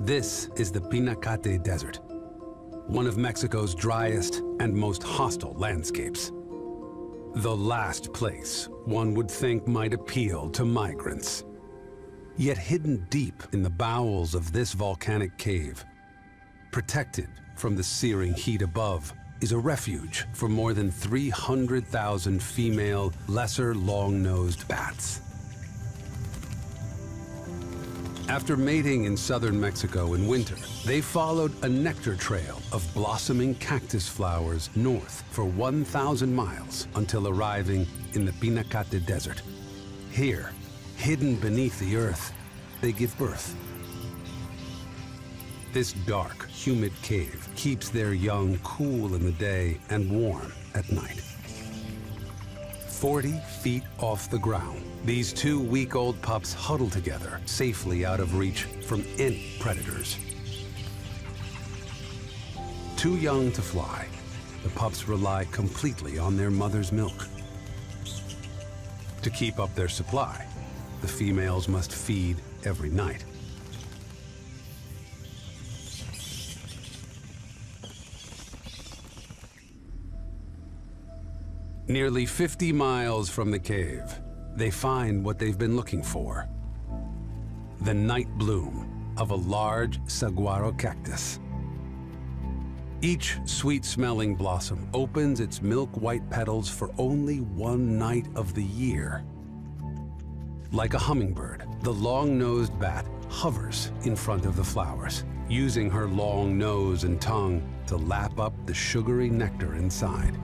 This is the Pinacate Desert, one of Mexico's driest and most hostile landscapes. The last place one would think might appeal to migrants. Yet hidden deep in the bowels of this volcanic cave, protected from the searing heat above, is a refuge for more than 300,000 female, lesser long-nosed bats. After mating in southern Mexico in winter, they followed a nectar trail of blossoming cactus flowers north for 1,000 miles until arriving in the Pinacate Desert. Here, hidden beneath the earth, they give birth. This dark, humid cave keeps their young cool in the day and warm at night. 40 feet off the ground, these two week-old pups huddle together, safely out of reach from any predators. Too young to fly, the pups rely completely on their mother's milk. To keep up their supply, the females must feed every night. Nearly 50 miles from the cave, they find what they've been looking for. The night bloom of a large saguaro cactus. Each sweet-smelling blossom opens its milk-white petals for only one night of the year. Like a hummingbird, the long-nosed bat hovers in front of the flowers, using her long nose and tongue to lap up the sugary nectar inside.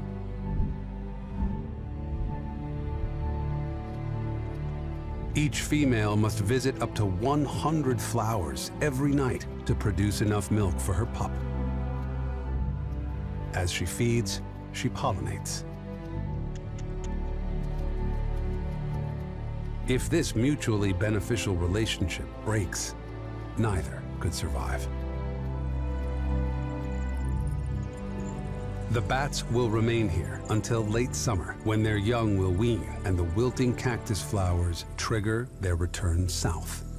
Each female must visit up to 100 flowers every night to produce enough milk for her pup. As she feeds, she pollinates. If this mutually beneficial relationship breaks, neither could survive. The bats will remain here until late summer when their young will wean and the wilting cactus flowers trigger their return south.